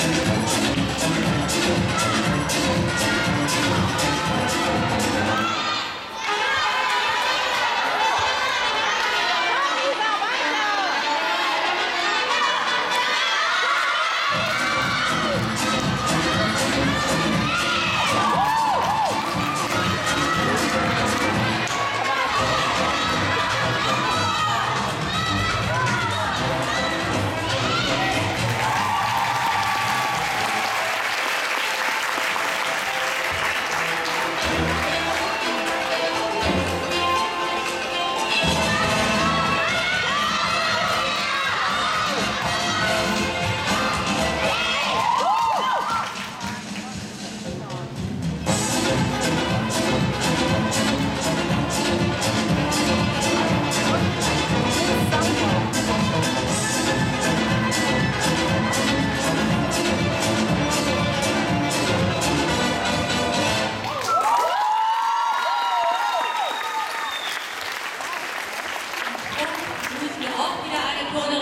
and respirare con